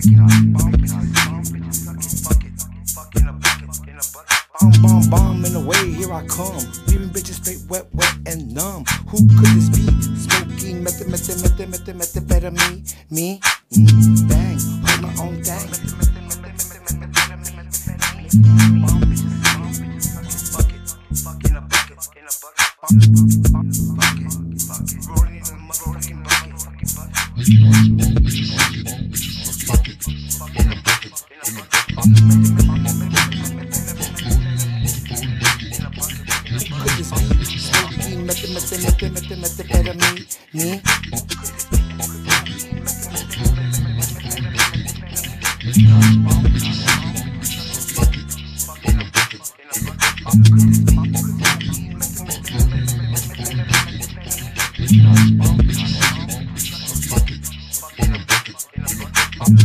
Bomb, bomb, bomb in the way, here I come. Leaving bitches straight wet, wet and numb. Who could this be? Smoking method, method, method, method, method, better me, me, bang, hold my own thing.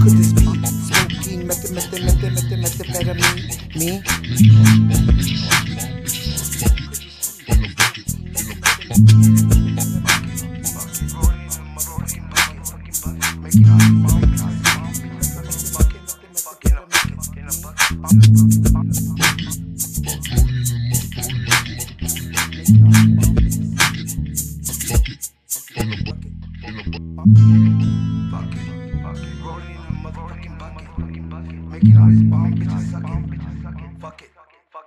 Could this be? Method, method, me, me. Making all these bomb bitches sucking. Fuck it.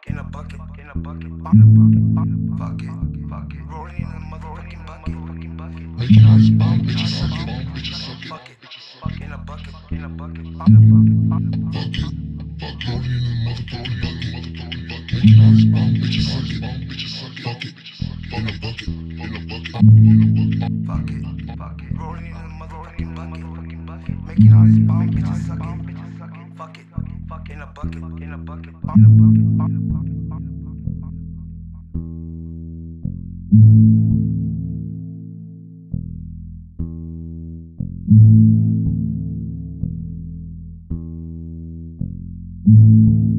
In a bucket. In a bucket. In Fuck it. Fuck it. Rolling in a motherfucking bucket. Making all these bomb bitches sucking. Fuck it. Fuck in a bucket. In a bucket. In a bucket. In a bucket, fuck it. Fuck it. Rolling in a motherfucking bucket. Making all these bomb bitches sucking. Fuck it. Fuck in a bucket. In a bucket. In a bucket. Thank